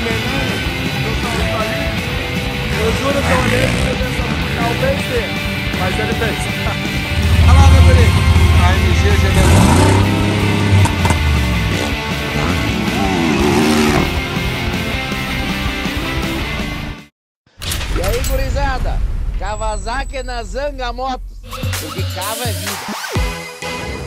Eu juro que eu olhei e pensando, talvez dê, mas ele fez. Olha lá, meu guri. A MG. E aí, gurizada? Kawasaki na Zanga Motos, porque cava é vida.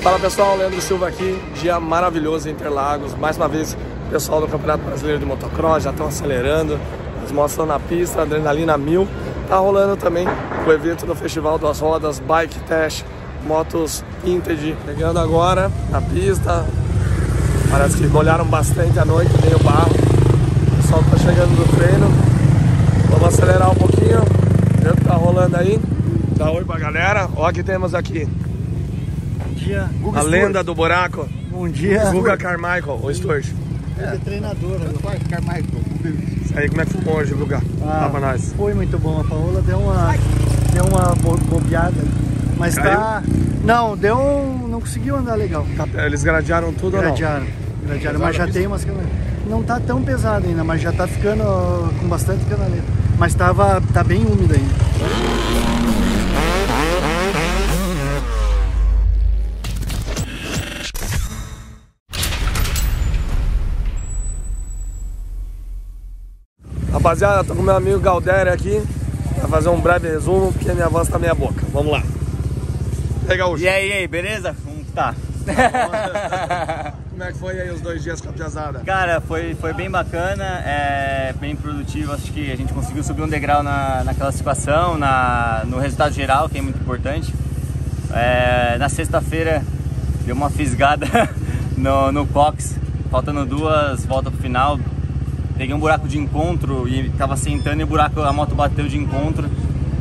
Fala pessoal, Leandro Silva aqui, dia maravilhoso em Interlagos. Mais uma vez, pessoal do Campeonato Brasileiro de Motocross já estão acelerando, as motos estão na pista, adrenalina mil. Tá rolando também o evento do Festival das Rodas Bike Test, motos vintage. Chegando agora na pista, parece que molharam bastante a noite, meio barro. O pessoal tá chegando do treino. Vamos acelerar um pouquinho, o evento tá rolando aí. Dá oi pra galera, ó o que temos aqui. Bom dia. A lenda do buraco. Bom dia. Guga Carmichael, ou Sturge. É, treinador. Carmichael. Isso aí, como é que foi hoje? Fala pra nós. Foi muito bom. A Paola deu uma, deu uma bo- bobeada. Mas Caiu? tá. Não, deu um. Não conseguiu andar legal. Tá- Eles gradearam tudo Gradearam. Gradearam. Mas já tem umas canaletas. Não tá tão pesado ainda, mas já tá ficando com bastante canaleta. Mas tava, tá bem úmido ainda. Rapaziada, tô com meu amigo Galdério aqui. Vai fazer um breve resumo, porque minha voz tá meia boca. Vamos lá. E Gaúcho? E aí, e aí, beleza? Como tá? Como é que foi aí os dois dias com a piazada? Cara, foi, foi bem bacana, é, bem produtivo. Acho que a gente conseguiu subir um degrau na, na classificação, na, no resultado geral, que é muito importante. É, na sexta-feira deu uma fisgada no, no Cox, faltando duas voltas pro final. Peguei um buraco de encontro e tava sentando e o buraco, a moto bateu de encontro.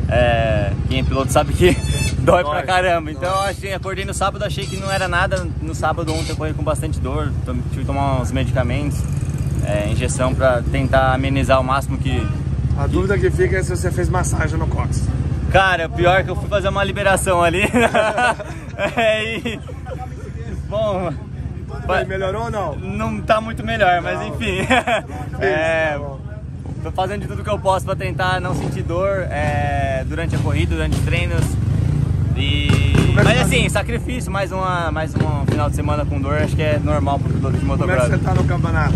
É, quem é piloto sabe que dói, Dói, pra caramba. Então assim, acordei no sábado, achei que não era nada. No sábado ontem eu corri com bastante dor, tive que tomar uns medicamentos, é, injeção pra tentar amenizar o máximo que. A dúvida que fica é se você fez massagem no Cox. Cara, o pior é que eu fui fazer uma liberação ali. é, e... Bom, Aí, melhorou ou não? não tá muito melhor, mas enfim. É, tô fazendo de tudo que eu posso pra tentar não sentir dor é, durante a corrida, durante os treinos. E... Mas assim, sacrifício, mais, uma, mais um final de semana com dor, acho que é normal pro piloto de Como é que motocross. você tá no campeonato?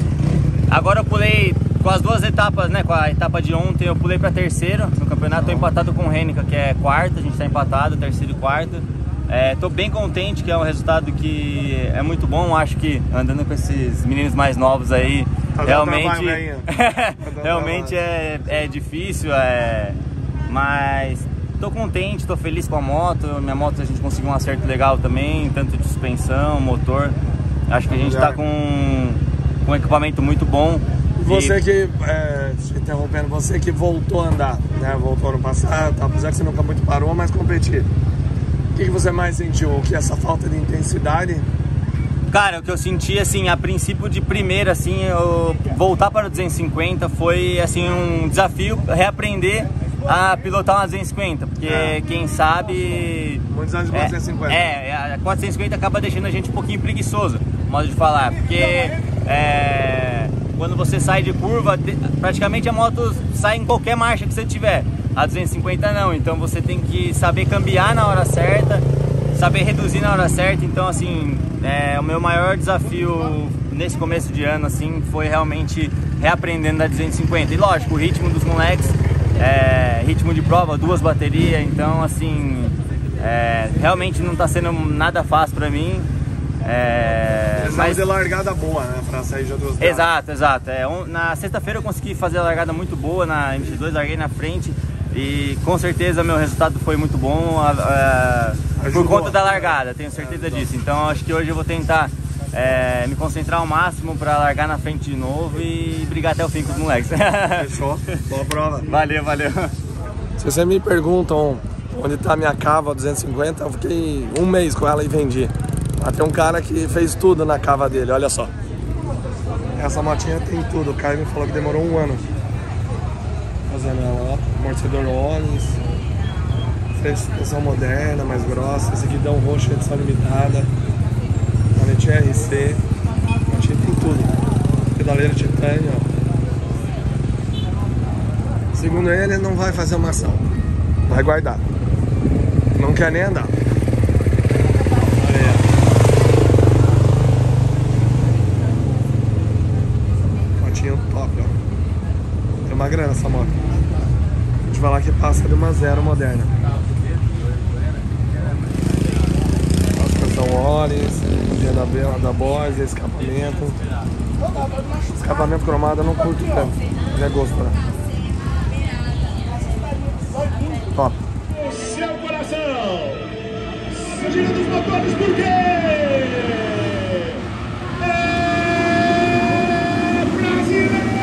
Agora eu pulei com as duas etapas, né? Com a etapa de ontem eu pulei pra terceiro no campeonato, tô empatado com o Renica, que é quarto, a gente tá empatado, terceiro e quarto. É, tô bem contente, que é um resultado que é muito bom. Acho que andando com esses meninos mais novos aí, realmente, né, realmente é, é difícil, é, mas tô contente, tô feliz com a moto. Minha moto a gente conseguiu um acerto legal também, tanto de suspensão, motor. Acho que a gente tá com, com um equipamento muito bom. Você que, é, te interrompendo, você que voltou a andar, né? Voltou ano passado, tá? apesar que você nunca muito parou, mas competir. O que, você mais sentiu? Que essa falta de intensidade? Cara, o que eu senti, assim, a princípio de primeira, assim, eu voltar para o 250 foi, assim, um desafio reaprender a pilotar uma 250, porque É. quem sabe... Muitos anos de é, 450. É, a 450 acaba deixando a gente um pouquinho preguiçoso, modo de falar, porque é, quando você sai de curva, te- praticamente a moto sai em qualquer marcha que você tiver. A 250 não, então você tem que saber cambiar na hora certa, saber reduzir na hora certa. Então, assim, é, o meu maior desafio nesse começo de ano, assim, foi realmente reaprendendo da 250. E lógico, o ritmo dos moleques, é, ritmo de prova, duas baterias, então, assim, é, realmente não tá sendo nada fácil pra mim. É, Precisava de largada boa, né? Pra sair de outros. Exato, exato. É, on- na sexta-feira eu consegui fazer a largada muito boa na MX2, larguei na frente e com certeza meu resultado foi muito bom a- a- por conta da largada, tenho certeza disso. Então acho que hoje eu vou tentar é, me concentrar ao máximo para largar na frente de novo e brigar até o fim com os moleques. Fechou? Boa prova. valeu, valeu. Se vocês me perguntam onde tá a minha cava 250, eu fiquei um mês com ela e vendi. Tem um cara que fez tudo na cava dele, olha só. Essa motinha tem tudo. O Caio me falou que demorou um ano. Fazendo ela, ó. Amortecedor Ollins. Freio de suspensão moderna, mais grossa. Esse guidão roxo, edição limitada. Manetinha RC. A tem tudo. Pedaleira titânio, ó. Segundo ele, não vai fazer uma ação. Vai guardar. Não quer nem andar. Top, ó. Tem uma grana essa moto. Vou te falar que passa de uma zero moderna. Suspensão Oris, dia da, Bela, da Boys, escapamento. Escapamento cromado eu não curto tanto. Já gosto, né? Top. seu coração. Gira dos motores, por quê? É brasileiro!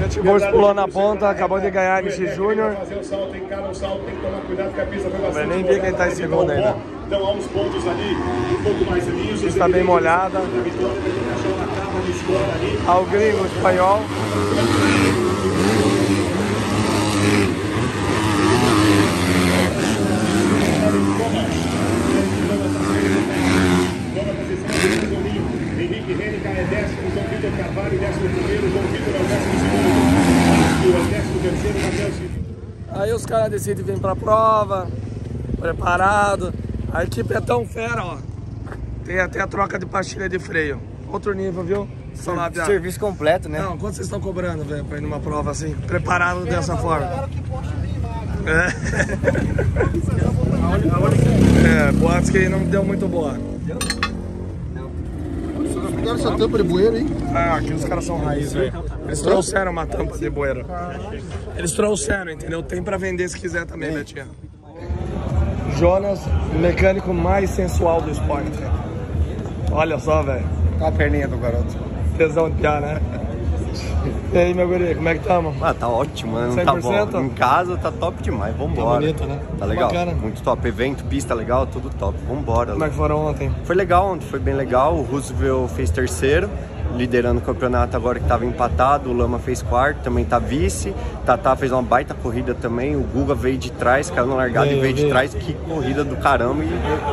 Gente Gomes pulou na ponta, acabou de ganhar Júnior. A pista foi bastante nem vi quem tá em segundo ainda. Então há uns pontos ali, um pouco mais lisos. Pista bem molhada. Ao gringo espanhol. Nova posição, Lucas Olinho. Henrique Rênica é décimo, João Vitor Carvalho, décimo primeiro, João Vitor é o décimo segundo. E o décimo terceiro, Gabriel Silva. Aí os caras decidem vir pra prova, preparado. A equipe é tão fera, ó. Tem até a troca de pastilha de freio. Outro nível, viu? Piá. Serviço completo, né? Não, quanto vocês estão cobrando, velho, pra ir numa prova assim, preparado dessa forma? É. é, boatos que não deu muito boa. Pegaram essa tampa de bueiro, hein? Ah, aqui os caras são raiz, velho. Eles trouxeram uma tampa de bueiro. Eles trouxeram, entendeu? Tem pra vender se quiser também, Betinha. Jonas, mecânico mais sensual do esporte. Olha só, velho. Olha a perninha do garoto. Tesão de piar, né? E aí, meu guri, como é que tamo? Ah, tá ótimo, né? Não tá 100%? bom. Em casa tá top demais, vambora. Tá bonito, né? Tá legal. Bacana. Muito top. Evento, pista legal, tudo top. Vambora. Como é que foram ontem? Foi legal ontem, foi bem legal. O Roosevelt fez terceiro, liderando o campeonato agora que tava empatado. O Lama fez quarto, também tá vice. Tatá fez uma baita corrida também. O Guga veio de trás, caiu na largada e veio de trás. Que corrida do caramba. E...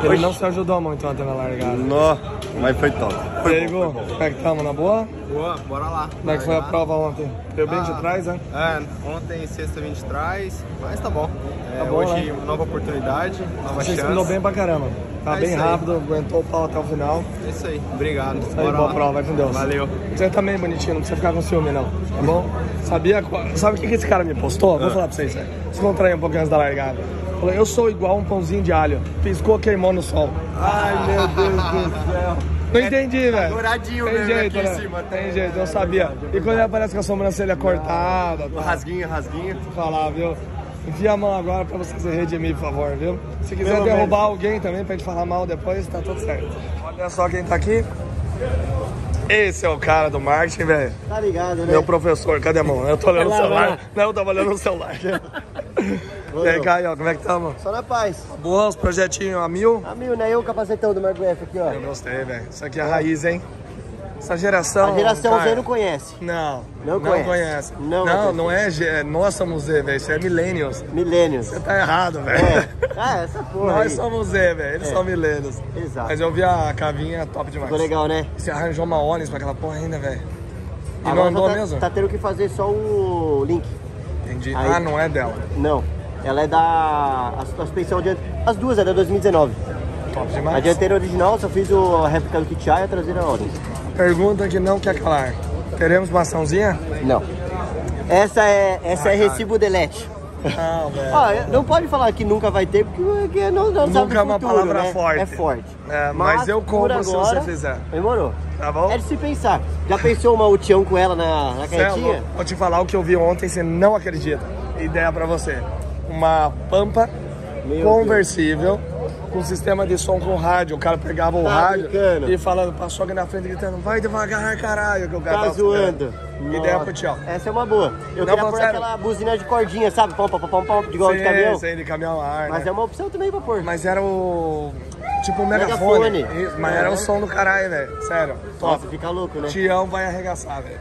Ele Oxi, não se ajudou muito ontem na largada. nó, mas foi top. E aí, Gu, como é que tamo? Na boa? Boa, bora lá. Como é que foi a prova ontem? Deu bem de trás, né? É, ontem sexta vim de trás, mas tá bom. É, Tá bom, hoje né? nova oportunidade, nova Você chance. andou bem pra caramba. Tá É bem rápido, aguentou o pau até o final. É isso aí, obrigado. Isso aí, Bora boa lá. prova, vai com Deus. Valeu. Você também, bonitinho, não precisa ficar com ciúme, não. Tá bom? Sabia? Sabe o que que esse cara me postou? Ah. Vou falar pra vocês, velho. Descontrair um pouquinho antes da largada. Falou, eu sou igual um pãozinho de alho. Piscou, queimou no sol. Ai, meu Deus do céu. Não entendi, velho. douradinho Tem mesmo jeito, aqui em né? cima. Tem jeito, eu sabia. E quando ele aparece com a sobrancelha cortada, tá? rasguinho, rasguinho. falar, viu? Enfia a mão agora pra você se redimir, por favor, viu? Se quiser Pelo derrubar alguém também pra gente falar mal depois, tá tudo certo. Olha só quem tá aqui. Esse é o cara do marketing, velho. Tá ligado, né? Meu professor, cadê a mão? Eu tô olhando o celular. Não, eu tava olhando o celular. E aí, Caio, como é que tamo? Só na paz. Boa, os projetinhos a mil? A mil, né? Eu, o capacetão do Marco F aqui, ó. Eu gostei, velho. Isso aqui é a raiz, hein? Essa geração. A geração cara, Z não conhece. Não, Não não conhece. conhece. Não Não, conhece. não é, é nós somos Z, velho. Isso é millennials. Milênios. Você tá errado, velho. É. Ah, essa porra Nós aí. somos Z, velho. Eles É. são milênios. Exato. Mas eu vi a cavinha top demais. Ficou legal, né? Você arranjou uma Onis pra aquela porra ainda, velho. E não andou tá, mesmo? Tá tendo que fazer só o link. Entendi. Aí- Ah, não é dela. Não. Ela é da. A suspensão diante. As duas, é da 2019. Top A demais. dianteira original, só fiz o, a réplica do Kit A e a traseira Odyssey. Pergunta que não quer calar. Teremos uma açãozinha? Não. Essa é, essa é recibo delete. Não, velho. Ó, não pode falar que nunca vai ter, porque porque não, não sabe Nunca é uma palavra né? forte. É forte. É, mas eu por compro se agora, você fizer. Demorou. Tá bom? É de se pensar. Já pensou uma utião com ela na, na é carretinha? Vou te falar o que eu vi ontem, você não acredita. Ideia pra você. Uma pampa Meu conversível com sistema de som com rádio. O cara pegava o Tá rádio brincando. e falando, passou aqui na frente gritando, vai devagar, caralho, que o cara Tá tava zoando. fazendo. Ideia Nossa. pro tchau. Essa é uma boa. Eu Não, queria pôr sério. aquela buzina de cordinha, sabe? Pom, pom, pom, pom, de igual de caminhão. Sei, de caminhão ar, Mas né? é uma opção também pra pôr. Mas era o. Tipo um megafone. Megafone. Isso, mas era o som do caralho, velho. Sério. Nossa, Top. fica louco, né? Tião vai arregaçar, velho.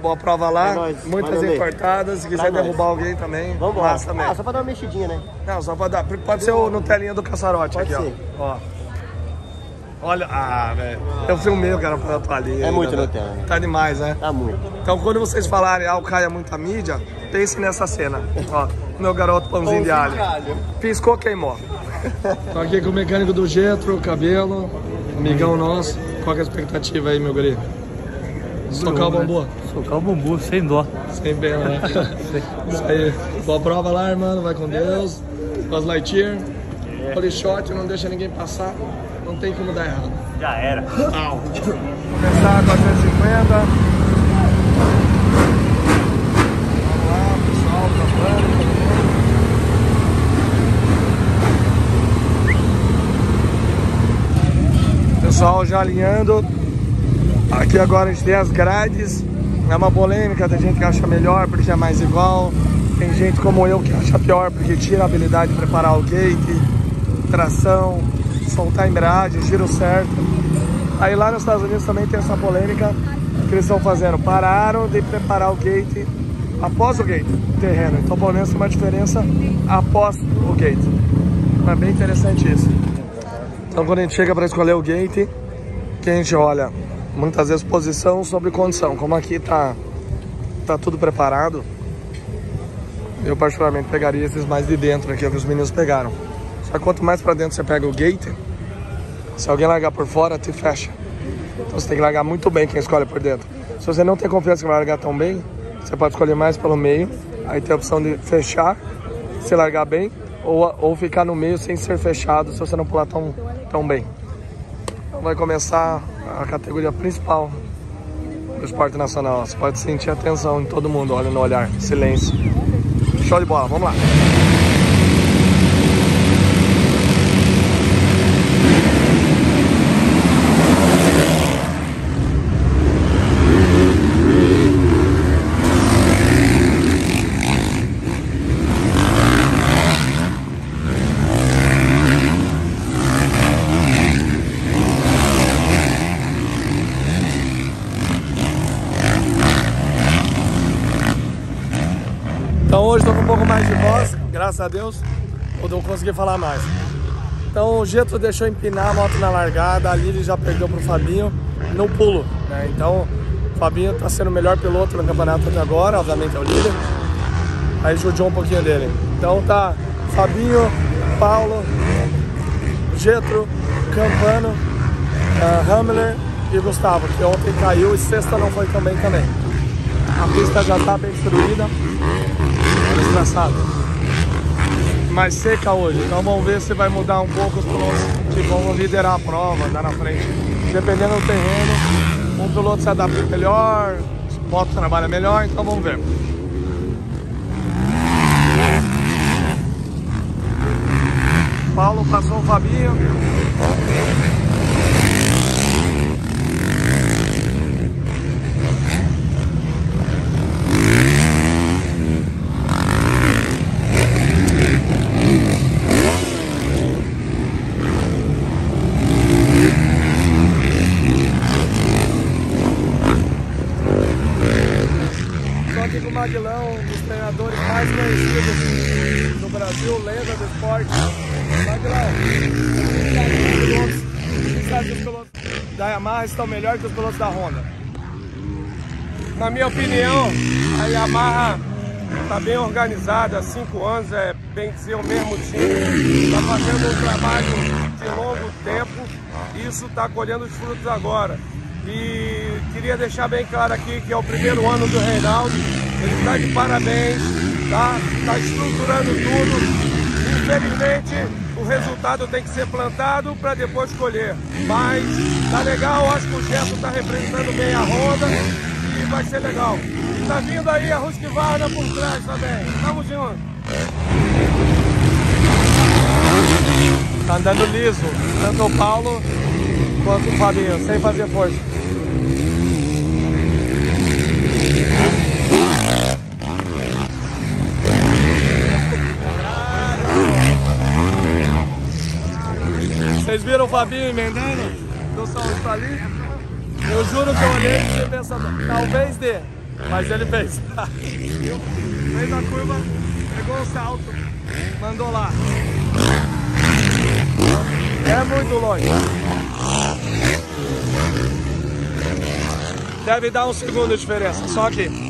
Boa prova lá. É nóis. Muitas Valeu, encortadas. Se quiser nóis. derrubar alguém também, Vamos lá. massa também. Ah, só pra dar uma mexidinha, né? Não, só pra dar. Pode ser o Nutelinha do caçarote Pode aqui, ser. ó. ó. Olha, ah, velho. Eu filmei o cara pra toalhinha. É muito né? Nutella, né? Tá demais, né? Tá muito. Então quando vocês falarem, ah, o Caio é muita mídia, pense nessa cena. Ó, meu garoto pãozinho, de alho. Piscou, queimou. Tô aqui com o mecânico do Getro, cabelo, amigão nosso. Qual que é a expectativa aí, meu guri? Socar o bambu? Socar o bambu, sem dó. Sem pena, né? Isso aí. Boa prova lá, irmão. Vai com Deus. Buzz Lightyear. Holy shot, não deixa ninguém passar. Não tem como dar errado. Já era. Au. Começar 450. Vamos lá, pessoal, trabalhando. Pessoal já alinhando. Aqui agora a gente tem as grades. É uma polêmica, tem gente que acha melhor porque é mais igual. Tem gente como eu que acha pior porque tira a habilidade de preparar o gate, tração, soltar a embreagem, giro certo. Aí lá nos Estados Unidos também tem essa polêmica que eles estão fazendo. Pararam de preparar o gate após o gate, terreno. Então pelo menos tem uma diferença após o gate. É bem interessante isso. Então quando a gente chega para escolher o gate, que a gente olha muitas vezes posição sobre condição. Como aqui tá, tá tudo preparado, eu particularmente pegaria esses mais de dentro aqui, que os meninos pegaram. Só que quanto mais para dentro você pega o gate, se alguém largar por fora, te fecha. Então você tem que largar muito bem quem escolhe por dentro. Se você não tem confiança que vai largar tão bem, você pode escolher mais pelo meio. Aí tem a opção de fechar, se largar bem, ou, ou ficar no meio sem ser fechado se você não pular tão, tão bem. Então vai começar a categoria principal do esporte nacional. Você pode sentir a tensão em todo mundo, olha no olhar, silêncio. Show de bola, vamos lá. Então hoje estou com um pouco mais de voz, graças a Deus, eu não consegui falar mais. Então o Getro deixou empinar a moto na largada, ali ele já perdeu pro Fabinho no pulo, né? Então o Fabinho está sendo o melhor piloto no campeonato até agora, obviamente é o líder. Aí judiou um pouquinho dele. Então tá Fabinho, Paulo, Getro, Campano, uh, Hamler e Gustavo, que ontem caiu e sexta não foi tão bem também. A pista já está bem destruída, desgraçado. Mais seca hoje, então vamos ver se vai mudar um pouco os pilotos que vão liderar a prova, andar na frente. Dependendo do terreno, um piloto se adapta melhor, a moto trabalha melhor, então vamos ver. Paulo passou o Fabinho. Estou aqui com o Maguilão, um dos treinadores mais conhecidos do Brasil, lenda do esporte. Maguilão, quem sabe que os pilotos da Melhores que os pilotos da Honda? Na minha opinião, a Yamaha está bem organizada, há cinco anos, é bem dizer o mesmo time, está fazendo um trabalho de longo tempo, isso está colhendo os frutos agora. E queria deixar bem claro aqui que é o primeiro ano do Reinaldo, ele está de parabéns, tá? Está estruturando tudo. Infelizmente, resultado tem que ser plantado para depois colher. Mas tá legal, acho que o Gerson está representando bem a Honda e vai ser legal. E tá vindo aí a Husqvarna por trás também. Tamo junto. Tá andando liso, tanto o Paulo quanto o Fabinho, sem fazer força. Vocês viram o Fabinho emendando? Do salto ali? Eu juro que eu olhei e você talvez dê, mas ele fez. fez a curva, pegou o salto, mandou lá. É muito longe. Deve dar um segundo de diferença, só aqui.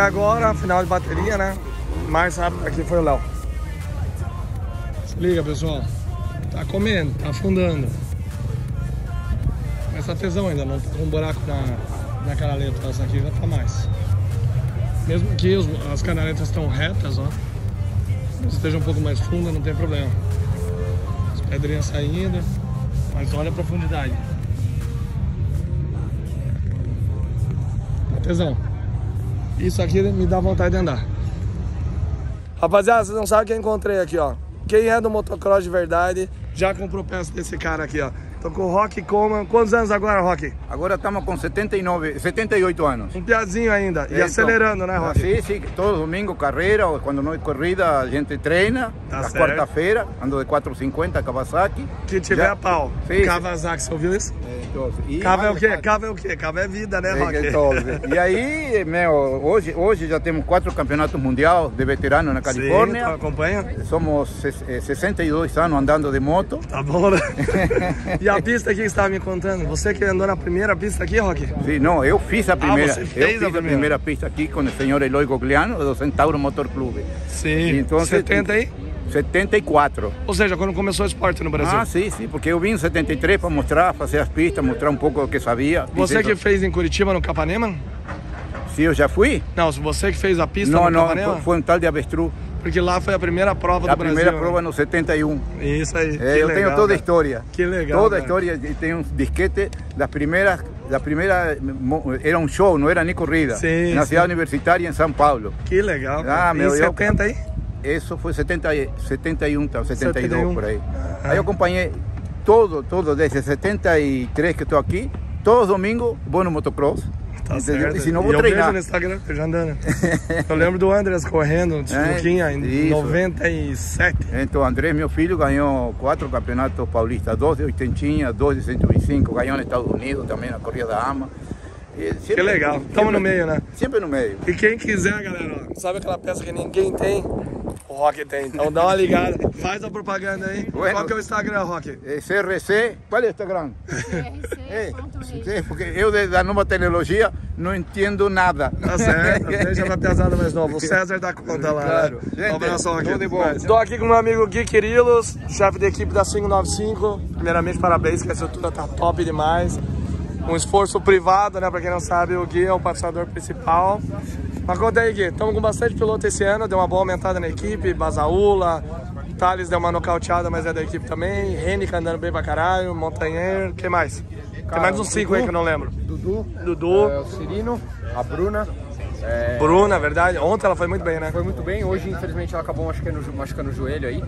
Agora, final de bateria, né? Mais rápido aqui foi o Léo. Se liga, pessoal. Tá comendo, tá afundando. Mas tá tesão ainda, não tá com um buraco na, na canaleta. Essa aqui já tá mais. Mesmo que os- as canaletas estão retas, ó. Esteja um pouco mais funda, não tem problema. As pedrinhas saindo, mas olha a profundidade. Tesão. Isso aqui me dá vontade de andar. Rapaziada, vocês não sabem quem encontrei aqui, ó. Quem é do motocross de verdade já comprou peça desse cara aqui, ó. O Rock Coman. Quantos anos agora, Rock? Agora estamos com 79, 78 anos. Um piadinho ainda. E Então, acelerando, né, Rock? Sim, sim, todo domingo carreira, quando não é corrida, a gente treina. Tá certo. quarta-feira, ando de 450 Kawasaki. Que tiver Já- a pau. Sim, Kawasaki, você ouviu isso? Então, e Cava é o quê? Cava é o quê? Cava é vida, né, É, Rock? então, e aí, meu, hoje, hoje já temos quatro campeonatos mundial de veterano na Califórnia. Sim, acompanha? Somos ses- eh, 62 anos andando de moto. Tá bom, né? e a pista aqui que você estava me contando? Você que andou na primeira pista aqui, Rock? Sim, não, eu fiz a primeira, Ah, você eu fiz a a primeira. primeira pista aqui com o senhor Eloy Gogliano do Centauro Motor Clube. Sim. Então, 70 aí? 74. Ou seja, quando começou o esporte no Brasil. Ah, sim, sim, porque eu vim em 73 para mostrar, fazer as pistas, mostrar um pouco o que sabia. Você que fez em Curitiba, no Capanema? Sim, eu já fui? Não, se você que fez a pista Não, no não, Capanema? foi um tal de avestruz. Porque lá foi a primeira prova do A Brasil. primeira né? prova no 71. Isso aí. É, eu legal, tenho toda a história. Que legal. Toda a história. E tem um disquete das primeiras. Da primeira, era um show, não era nem corrida. Sim, na sim. cidade universitária em São Paulo. Que legal. cara. Ah, meu, eu- 70 aí? Isso foi 70, e- 71, tá, 72 71. por aí. Aí eu acompanhei todo, todo, desde 73 que estou aqui, todos domingos vou no motocross. Tá entendeu? certo. E se não E vou eu treinar. vejo no Instagram, eu já andando. eu lembro do Andres correndo, de É, Luquinha, em isso. 97. Então, André, meu filho, ganhou quatro campeonatos paulistas, dois de oitentinha, dois de 125, ganhou nos Estados Unidos também na Corrida da Ama. Sempre- Que legal. Tamo sempre- no meio, né? Sempre no meio. E quem quiser, galera, ó, sabe aquela peça que ninguém tem? O Rock tem. Então dá uma ligada, faz a propaganda aí. Bueno. Qual que é o Instagram, Rock? Eh, CRC, qual é o Instagram? É, sim, porque eu da nova tecnologia não entendo nada. Tá certo, deixa pra pesada mais nova. O César dá conta lá. Claro. Né? Gente, um abração aqui. tudo de bom. Estou aqui com meu amigo Gui Quirilos, chefe da equipe da 595. Primeiramente, parabéns, que a estrutura tá top demais. Um esforço privado, né? Pra quem não sabe, o Gui é o patrocinador principal. Mas conta aí, Gui. Estamos com bastante piloto esse ano, deu uma boa aumentada na equipe. Basaúla, Thales deu uma nocauteada, mas é da equipe também. Renica andando bem pra caralho, Montanheiro, quem mais? Tem mais uns cinco aí que eu não lembro. Dudu, Dudu. é, o Cirino, a Bruna, É... Bruna, verdade. Ontem ela foi muito bem, né? Foi muito bem. Hoje, infelizmente, ela acabou machucando, machucando o joelho aí.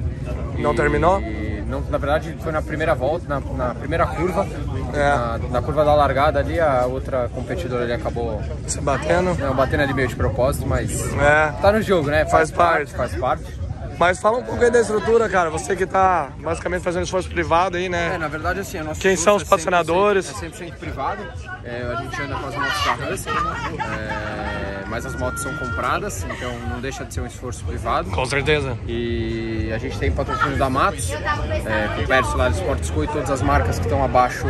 Não terminou? Não, na verdade, foi na primeira volta, na, na primeira curva. Na, na, curva da largada ali, a outra competidora ali acabou... Se batendo? Não, batendo ali meio de propósito, mas... É. Tá no jogo, né? Faz, faz parte. Faz parte. Mas fala um pouco aí da estrutura, cara. Você que tá basicamente fazendo esforço privado aí, né? É, na verdade, assim, a nossa Quem são os patrocinadores? É 100%, é 100 privado. É, a gente anda com as motos da Husky, é, mas as motos são compradas, então não deixa de ser um esforço privado. Com certeza. E a gente tem patrocínio da Matos, é, com o Pérez lá do Sport School e todas as marcas que estão abaixo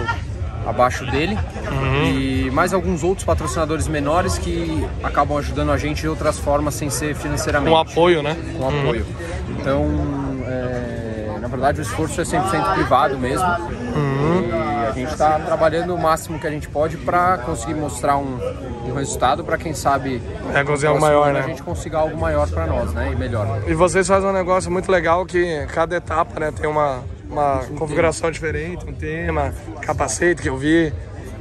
abaixo dele uhum. e mais alguns outros patrocinadores menores que acabam ajudando a gente de outras formas sem ser financeiramente. Com apoio, né? Com uhum. Então, é, na verdade, o esforço é 100% privado mesmo. Uhum. E a gente está trabalhando o máximo que a gente pode para conseguir mostrar um, um resultado para quem sabe é, conseguir algo maior, né? a gente consiga algo maior para nós, né? E melhor. E vocês fazem um negócio muito legal que cada etapa, né, tem uma uma configuração diferente, um tema, capacete que eu vi.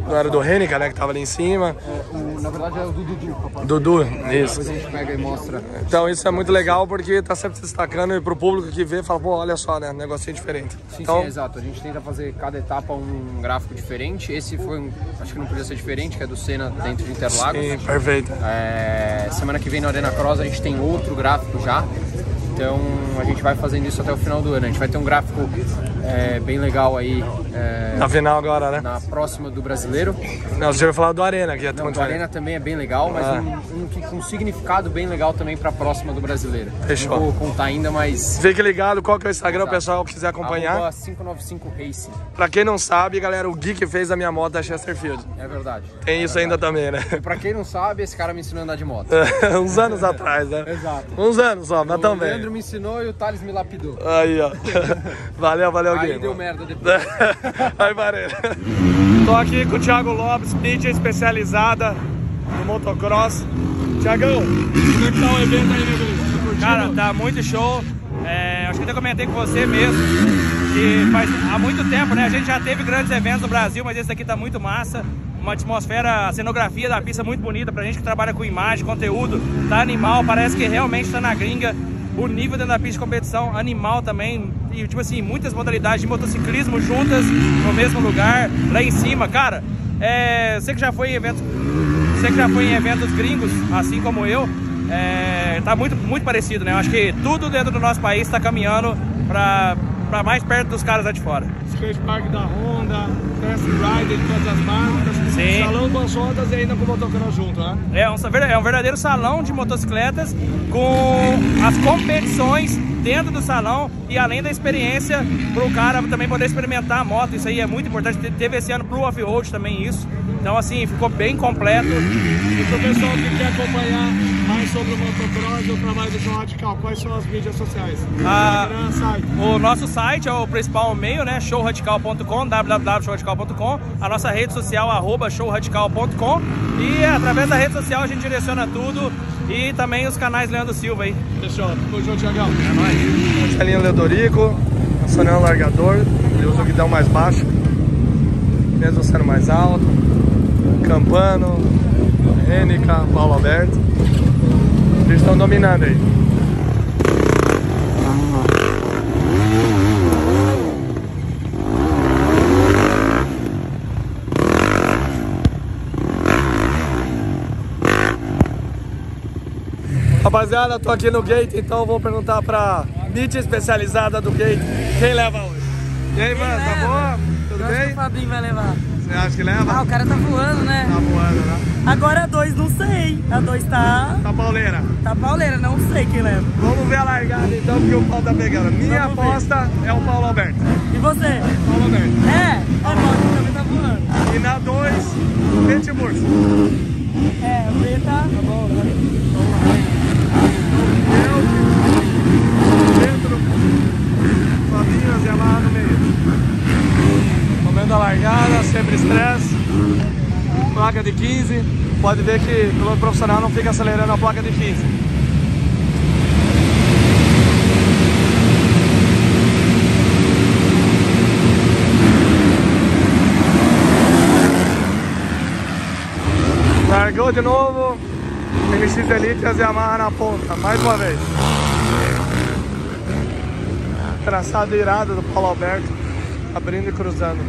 Não era do Renica, né? Que tava ali em cima. É, o, na verdade é o do Dudu. Dudu, isso. Depois a gente pega e mostra. Então isso é muito legal porque tá sempre se destacando e pro público que vê fala, pô, olha só, né? Um negocinho diferente. Sim, então... sim, exato. A gente tenta fazer cada etapa um gráfico diferente. Esse foi um. Acho que não podia ser diferente, que é do Senna dentro de Interlagos. Sim, perfeito. É, semana que vem na Arena Cross a gente tem outro gráfico já. Então a gente vai fazendo isso até o final do ano. A gente vai ter um gráfico é, bem legal aí. É, na final agora, né? Na próxima do brasileiro. Não, você já vai falar do Arena, que é Não, do Arena também é bem legal, mas ah. um, um, um, significado bem legal também para a próxima do brasileiro. Fechou. Não vou contar ainda, mas. Fique ligado, qual que é o Instagram, o pessoal quiser acompanhar. Arroba 595 Racing. Pra quem não sabe, galera, o Gui que fez a minha moto da Chesterfield. É verdade. Tem é isso verdade. ainda também, né? E pra quem não sabe, esse cara me ensinou a andar de moto. Uns anos atrás, né? Exato. Uns anos só, mas o também. O Leandro me ensinou e o Thales me lapidou. Aí, ó. valeu, valeu, Gui. Aí deu merda depois. Aí, Varela. Tô aqui com o Thiago Lopes, mídia especializada no motocross. Tiagão, como é que tá o evento aí, meu tá Cara, tá muito show. É, acho que até comentei com você mesmo. Que faz há muito tempo, né? A gente já teve grandes eventos no Brasil, mas esse aqui tá muito massa. Uma atmosfera, a cenografia da pista muito bonita pra gente que trabalha com imagem, conteúdo. Tá animal, parece que realmente tá na gringa o nível da pista de competição, animal também, e tipo assim, muitas modalidades de motociclismo juntas no mesmo lugar, lá em cima, cara, é, você que já foi em eventos, você que já foi em eventos gringos, assim como eu, é, tá muito, muito parecido, né? Eu acho que tudo dentro do nosso país está caminhando para para mais perto dos caras lá de fora. Skate Park da Honda, Test Rider de todas as marcas. Sim. Salão duas rodas e ainda com motocross junto, né? É um, é um verdadeiro salão de motocicletas com as competições dentro do salão e além da experiência para o cara também poder experimentar a moto. Isso aí é muito importante. Teve esse ano pro off-road também isso. Então assim, ficou bem completo. E pro pessoal que quer acompanhar mais sobre o motocross e o trabalho do João Radical, quais são as mídias sociais? Ah, o nosso site é o principal meio, né? showradical.com, www.showradical.com. A nossa rede social, arroba showradical.com. E através da rede social a gente direciona tudo. E também os canais Leandro Silva aí. Fechou. Tamo junto, Tiagão. É nóis. Leodorico, acionando o largador. Ele usa o guidão mais baixo. Mesmo sendo mais alto. Campano, Rênica, Paulo Alberto. Eles estão dominando aí. Rapaziada, tô aqui no gate, então vou perguntar pra mídia especializada do gate quem leva hoje. E aí, mano, tá boa? Tudo Eu bem? acho que o Fabinho vai levar. Você acha que leva? Ah, o cara tá voando, né? Voando, né? Agora a 2 não sei. A 2 tá. Tá pauleira. Tá pauleira, não sei quem leva. Vamos ver a largada então, porque o pau tá pegando. Minha Vamos ver. aposta é o Paulo Alberto. E você? Paulo Alberto. É? O Paulo também tá voando. E na 2, Pete Murso. É, o B tá. Tá bom, Pedro, Fabinho, Zé lá no meio. Comendo a largada, sempre estresse. Placa de 15. Pode ver que piloto profissional não fica acelerando a placa de 15. Largou de novo. MX Elite e as Yamaha na ponta, mais uma vez. Traçado irado do Paulo Alberto, abrindo e cruzando.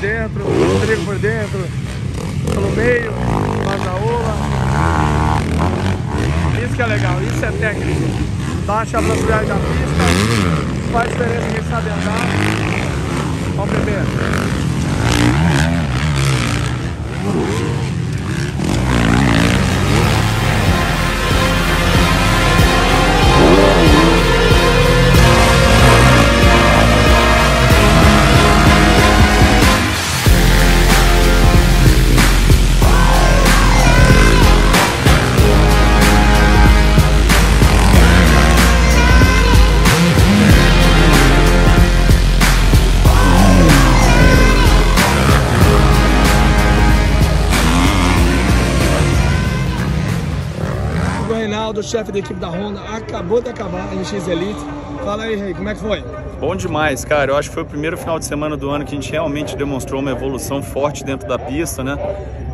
Dentro, chefe da equipe da Honda, acabou de acabar a NX Elite. Fala aí, Rei, como é que foi? Bom demais, cara. Eu acho que foi o primeiro final de semana do ano que a gente realmente demonstrou uma evolução forte dentro da pista, né?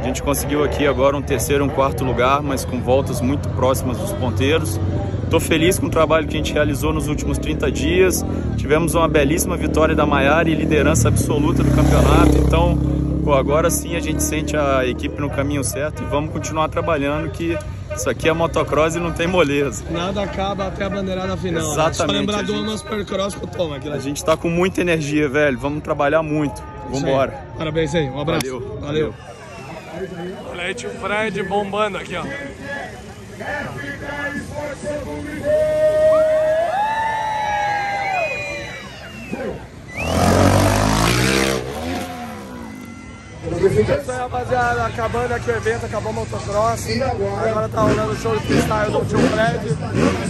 A gente conseguiu aqui agora um terceiro um quarto lugar, mas com voltas muito próximas dos ponteiros. Estou feliz com o trabalho que a gente realizou nos últimos 30 dias. Tivemos uma belíssima vitória da Maiara e liderança absoluta do campeonato. Então, pô, agora sim a gente sente a equipe no caminho certo e vamos continuar trabalhando que isso aqui é motocross e não tem moleza. Nada acaba até a bandeirada final. né? Exatamente, Só lembrar a do gente- Ama Supercross que eu tomo aqui. A gente tá com muita energia, velho. Vamos trabalhar muito. Vamos Isso aí. embora. Parabéns aí, um abraço. Valeu. Valeu. Olha aí, tio Fred bombando aqui, ó. É isso aí, rapaziada. Acabando aqui o evento, acabou o motocross. Agora tá rolando o show de freestyle do tio Fred.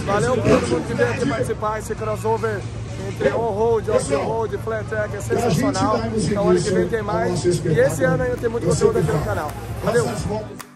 Valeu por todo mundo que veio aqui participar. Esse crossover entre on-road, off-road, flat track é sensacional. Então ano que vem tem mais. E esse ano ainda tem muito conteúdo aqui no canal. Valeu!